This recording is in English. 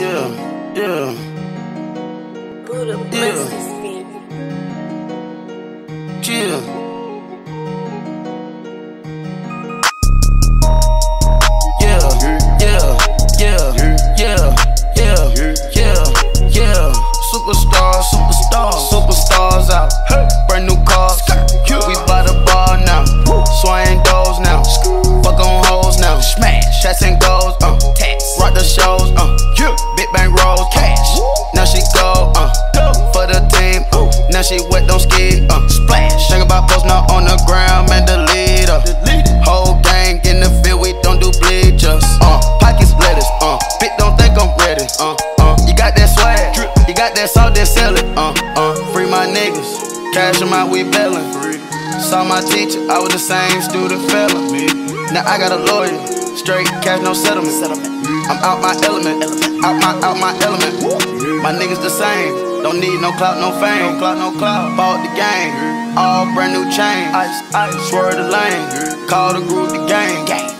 Yeah, yeah, Buddha Yeah. She wet, ski, uh. Splash. Think about post now on the ground, man, the leader. Whole gang in the field, we don't do bleachers. Uh, pocket splitters, uh. Bit don't think I'm ready, uh, uh. You got that swag, you got that salt, then sell it, uh, uh. Free my niggas, cash them out, we bellin'. Saw my teacher, I was the same student fella. Now I got a lawyer, straight cash, no settlement. I'm out my element, out my out my element. My niggas the same, don't need no clout, no fame. No clout, no clout. Bought the game, all brand new chain. Ice, ice, swerve the lane, call the group the gang. Gang,